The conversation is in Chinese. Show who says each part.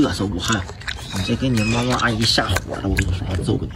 Speaker 1: 嘚瑟武汉，你再给你妈妈阿姨下火了，我跟你说，揍你！